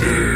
Yeah.